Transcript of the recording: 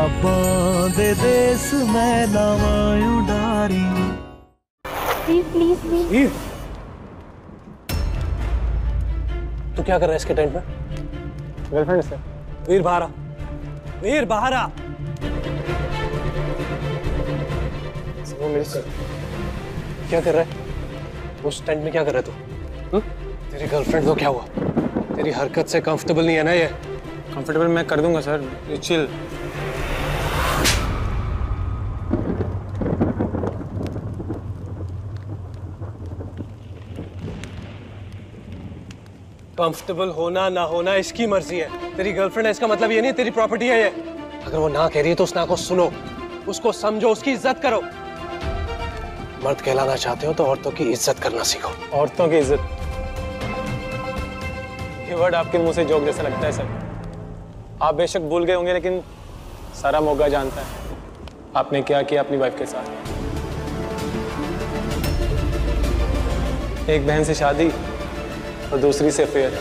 ख्वाबां दे देस मैं लावा please please please तू क्या कर रहा है इसके टेंट में गर्लफ्रेंड से। वीर बाहर। आ वीर बाहर। आ वो मेरी से। क्या कर रहा है? उस टेंट में क्या कर रहा है तू? हम्म? तेरी गर्लफ्रेंड को क्या हुआ? तेरी हरकत से कंफर्टेबल नहीं है ना ये? कंफर्टेबल मैं कर दूँगा सर चिल कंफर्टेबल होना ना होना इसकी मर्ज़ी है। तेरी गर्लफ्रेंड है, इसका मतलब ये नहीं तेरी प्रॉपर्टी है ये। अगर वो ना कह रही है तो उस ना को सुनो, उसको समझो, उसकी इज़्ज़त करो। मर्द कहलाना चाहते हो तो औरतों की इज़्ज़त करना सीखो। औरतों की इज़्ज़त? ये वर्ड आपके मुँह से जोक जैसा लगता है, सर। आप बेशक भूल गए होंगे, लेकिन सारा मोगा जानता है। आपने क्या किया अपनी वाइफ के साथ? एक बहन से शादी और दूसरी से फेयर